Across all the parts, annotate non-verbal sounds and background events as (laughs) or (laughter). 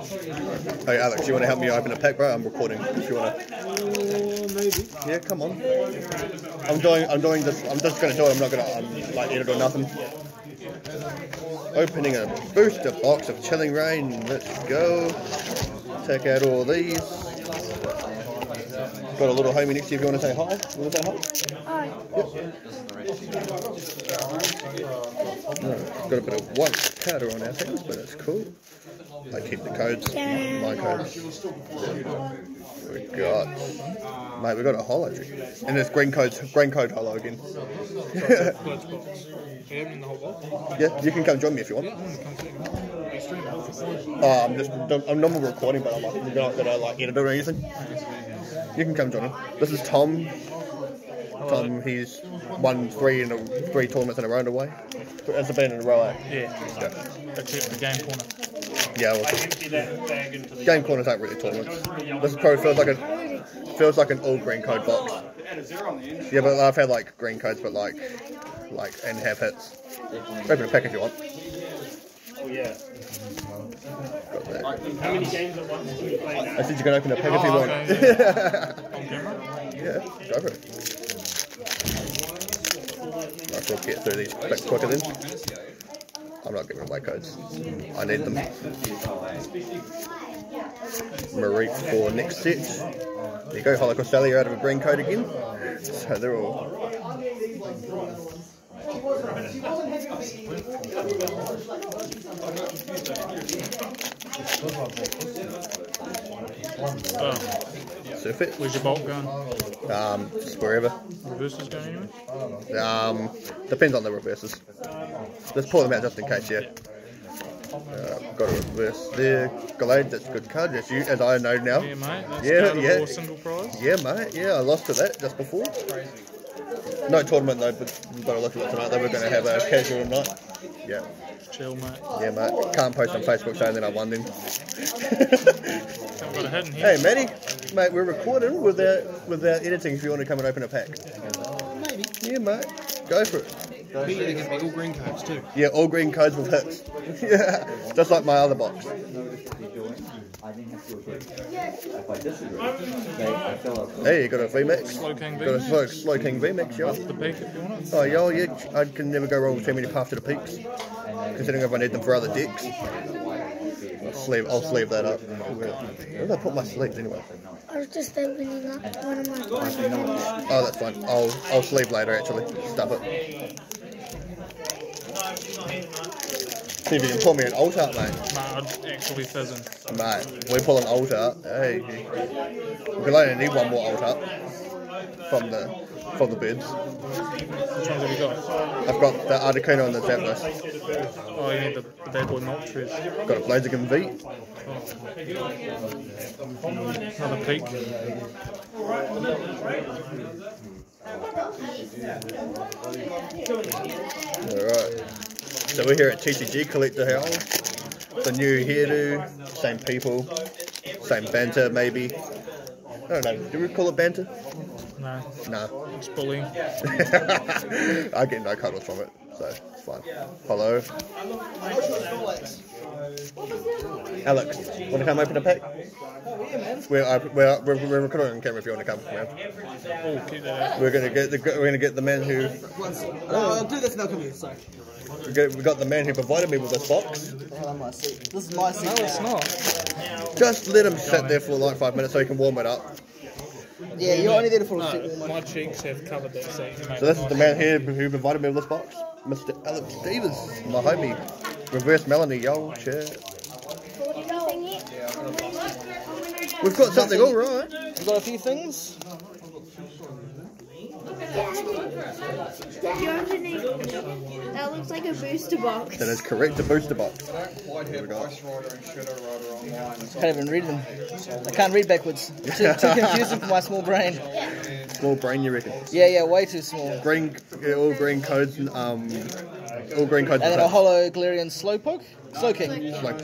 Hey Alex, you want to help me open a pack, bro? I'm recording. If you want to. Uh, maybe. Yeah, come on. I'm doing. I'm doing this. I'm just gonna do it. I'm not gonna um, like edit or nothing. Opening a booster box of Chilling Reign. Let's go. Take out all these. Got a little homie next to you if you want to say hi. You want to say hi? No, got a bit of white powder on our things, but it's cool. I keep the codes, my codes. We got, mate, we got a holo trick, and it's green codes, green code holo again. Glitch box. You in the whole box? yeah, you can come join me if you want. Come see me. Extreme box. Oh, I'm just, I'm normal recording, but I'm like, you're not gonna like edit it or anything. You can come join him. This is Tom. Tom, he's won three in a, three tournaments in a row away. It's been in a row. Eh? Yeah. Except the game corner. Yeah, well, game corners aren't really tournaments. This probably feels like a feels like an all green code box. Yeah, but I've had like green codes, but like like and have hits. Open a pack if you want. Oh, Got that. How many games at once can you play now? I said you can open a pack if you Oh, want. (laughs) On yeah, go for it. Might as well get through these a bit quicker then. I'm not giving away codes. I need them. Marie for next set. There you go, Holocaust out of a green code again. So they're all. Oh. Surf it. Where's your bolt going? Um, just wherever. Reverses going anyway? Um, depends on the reverses. Let's pull them out just in case, yeah. Uh, got a reverse there. Gallade, that's a good card, as, you, as I know now. Yeah, mate. That's Yeah, yeah, single prize. Yeah, mate, yeah, I lost to that just before. No tournament though, but we've got to look at it tonight. They were going to have a casual night. Yeah, Chill, mate. yeah, mate. Can't post on Facebook saying that I won them. (laughs) I've got a hit in here. hey, Matty, mate, we're recording without without editing. If you want to come and open a pack. Maybe. Yeah, mate, go for it. Be to give me all green codes too. Yeah, all green codes with hits. (laughs) yeah, just like my other box. Hey, you got a VMAX? Slowking Got a V. slow, Slowking VMAX, yeah. The peak if you want it. Oh, yeah, yeah, I can never go wrong with too many paths to the peaks. Considering if I need them for other decks. I'll sleeve, I'll sleeve that up. Where did I put my sleeves anyway? I was just opening up one of my boxes. Oh, that's fine. I'll, I'll sleeve later actually. Stuff it. See if you can pull me an alt out, mate. Nah, I'd actually fizzing. Mate, we pull an alt out. Hey, we'll only need one more alt out from the from the bids. Which ones have you got? I've got the Articuno and the Zapdos. Oh, you need the, the bad boy Moltres. Got a Blaziken V. Oh. Another peak. Alright. So we're here at TCG Collector House. The new hairdo, same people, same banter maybe. I don't know, do we call it banter? No, Nah. it's bullying. (laughs) I get no cuddles from it, so it's fine. Hello. Alex, want to come open a pack? We're, uh, we're, we're, we're recording on camera if you want to come. Man. Oh, keep that out. We're gonna get the we're gonna get the man who No, I'll do this now. Come here. Sorry. we got, we got the man who provided me with this box. Hold on, my seat. This is my seat. No, it's not. Just let him sit there for like five minutes so he can warm it up. Yeah, you're only there to fall asleep. No, my cheeks have covered that seat. So this is the man here who provided me with this box, Mr. Alex Stevens, my homie. Reverse Melony, yo, chat. We've got something all right. We've got a few things. That looks like a booster box. That is correct, a booster box. Quite have Ice Rider and Shadow Rider online. Can't even read them. I can't read backwards. (laughs) Too, too confusing for my small brain. Small brain, you reckon? Yeah, yeah, way too small. Green, yeah, all green codes, um, all green codes. And then a Hollow Galarian Slowpoke. Slowking. hits. Like,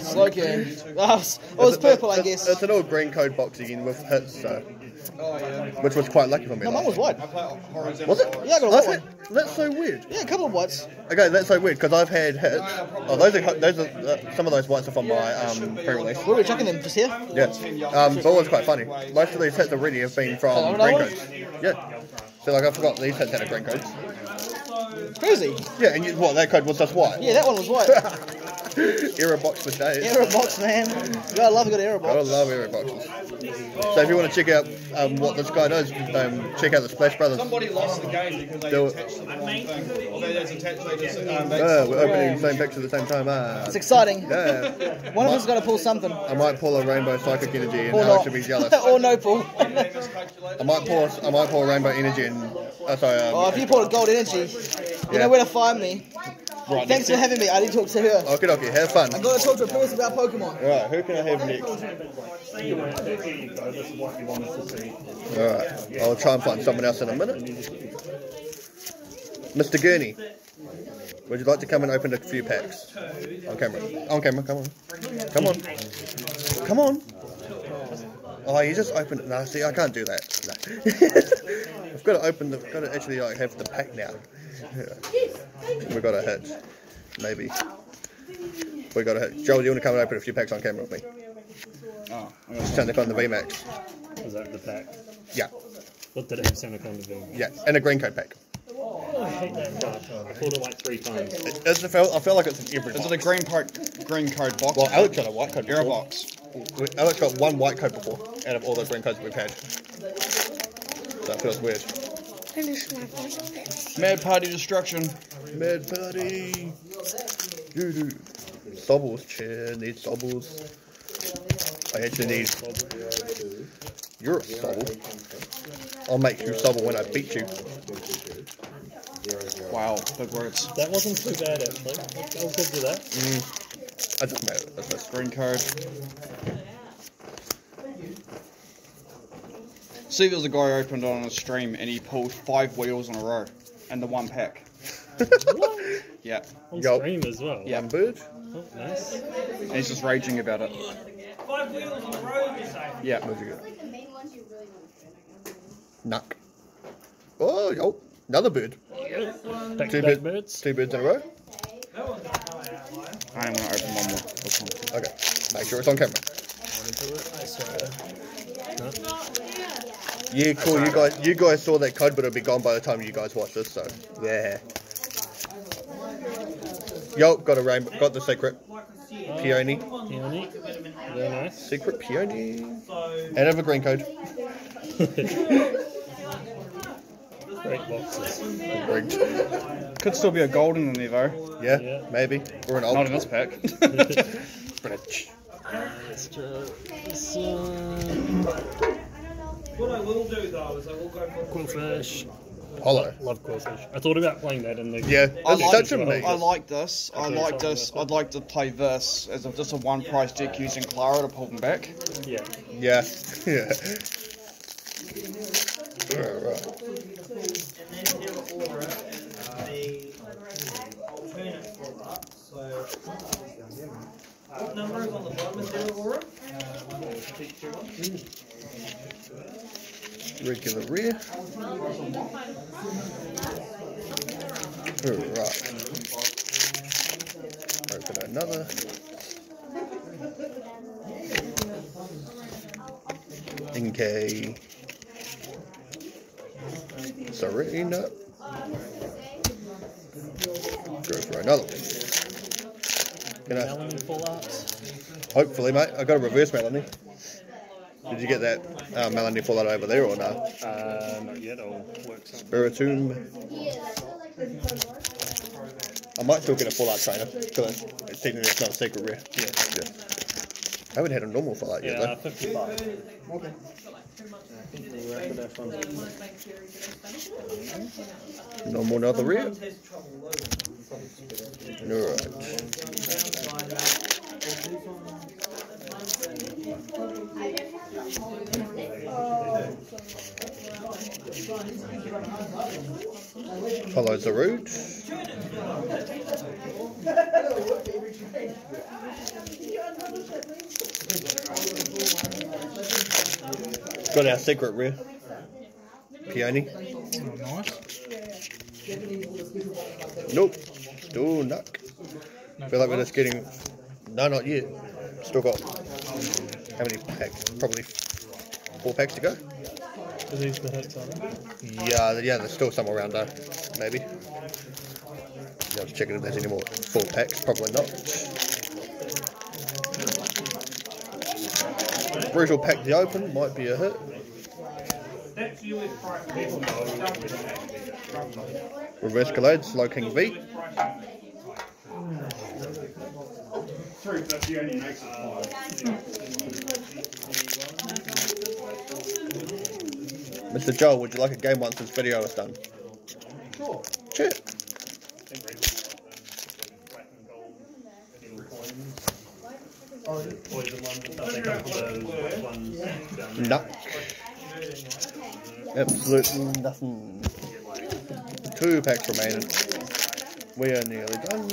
Slowking. Oh, it's- oh, it's purple, I It's- guess. It's an all green code box again with hits, so Oh yeah. which was quite lucky for me. No, mine was white. I play horizontal. Was it? Yeah, I got a That's, white it? that's so weird. Yeah, a couple of whites. Okay, that's so weird because I've had hits. Oh, those are those are uh, some of those whites are from my um pre-release. Where are we chucking them? Just here? Yeah, um, but what's quite funny, most of these hits already have been from green no. codes. Yeah. So like I forgot these hits had a green code. Crazy. Yeah, and you, what that code was just white. Yeah, that one was white. (laughs) (laughs) Error box for days. Aero box, man. You gotta love a good aero I love error boxes. So if you want to check out um, what this guy does, um, check out the Splash Brothers. Somebody lost the game because they Do attached to the wrong thing. They just attached. They just. Um, they Uh, we're opening the same picture at the same time. Ah. It's exciting. Yeah. (laughs) One of us got to pull something. I might pull a rainbow psychic energy and Or Alex not. will be jealous. (laughs) or no pull. I might pull a, I might pull a rainbow energy and uh, sorry. Um, Oh, if you pull a gold energy, you know where to find me. Right, Thanks for having me. I need to talk to her. Okay, okay, have fun. I'm going to talk to a person about Pokemon. Alright, who can I have next? Here you go. This is what you wanted to see. Alright, I'll try and find someone else in a minute. Mr. Gurney, would you like to come and open a few packs? On camera. On camera, come on. Come on. Come on. Oh, you just opened it. No, see, I can't do that. No. (laughs) I've got to open the, got to actually like have the pack now. We've got to hit. Maybe. We got to hit. Joel, do you want to come and open a few packs on camera with me? Oh, I Just turn the on the VMAX. Was that the pack? Yeah. What did it have Sandaconda do? Yeah, and a green coat pack. Oh, I hate that card. I pulled it like three times. It, it's a feel, I feel like it's an every Is box. it a green part, green code box? Well, Alex got a white code Air box. We- Alex got one white code before out of all the green codes we've had. So it feels weird. Finish my first Mad party destruction. Mad party. Doo doo. Sobbles chair needs sobbles. I actually need. You're a sobble. I'll make you sobble when I beat you. Wow, big words. That wasn't too bad actually. I was good with that. Mm. I just made it. That's just Green code. See, there was a guy opened on a stream and he pulled five wheels in a row and the one pack. Yeah, On Yo. stream as well. Yeah. one bird. Oh, nice. and he's just raging about it. Five Yeah. Where'd you go? Nuck. Oh, oh, another bird. Back Two, back bird, birds. two birds in a row. I don't want to open one more. This one. Okay, make sure it's on camera. Yeah, cool. You guys, you guys saw that code, but it'll be gone by the time you guys watch this. So yeah. Yo, got a rainbow. Got the secret peony. Peony. Very nice. Secret peony. And have a green code. (laughs) Great boxes. Rigged. Could still be a golden in there though. Yeah, Yeah. maybe. Or an old. Not old. in this pack. Bridge. Let's try this one. What I will do though is I will go for Qwilfish. Hollow. Love Qwilfish. I thought about playing that in the. Yeah, I like, such a me. I like this. I Okay, like this. like I'd like to play this as a, just a one price deck using Klara to pull them back. Yeah. Yeah, (laughs) yeah. Alright, right. and then there aura a alternate for that. So what number is on the bottom of their aura? Regular rear. Alright. Open another. Inkay. Serena. Go for another one. Can I, Melony full arts. hopefully, mate. I got a reverse Melony. Did you get that uh, Melony fallout over there or no? Uh, not yet. I'll work something. Spiritomb. I might still get a full art trainer because it's technically it's not a secret rare. Yeah. Yeah. I haven't had a normal full art Yeah, yet uh, 55. Okay. I think we'll wrap it up on that. though. Normal another rare. Sometimes has trouble loading. Alright. Follows the route. Got our secret rare. Peony. Nope. Still nuck. No Feel like we're just getting. No, not yet. Still got. How many packs? Probably four packs to go. Are these the hits, are they? Yeah, yeah, there's still some around there. Maybe. Yeah, I was checking if there's any more full packs. Probably not. Brutal pack the open might be a hit. Reverse Gallade, Slow King V. Mr. Joel, would you like a game once this video is done? Sure. Sure. No. Absolutely nothing. Two packs remaining. We are nearly done.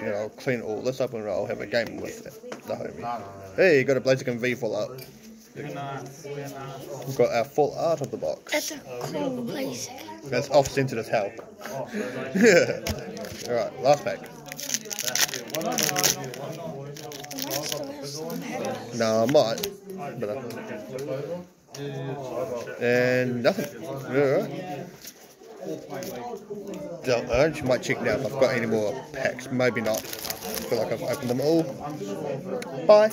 Yeah, I'll clean all this up and I'll have a game with the homie. Hey, you got a Blaziken V full up. We've got our full art of the box. That's a cool place. That's off centered as hell. (laughs) Yeah. Alright, last pack. No, I might. But uh, and nothing. Alright. Don't- I actually might check now if I've got any more packs. Maybe not. I feel like I've opened them all. Bye.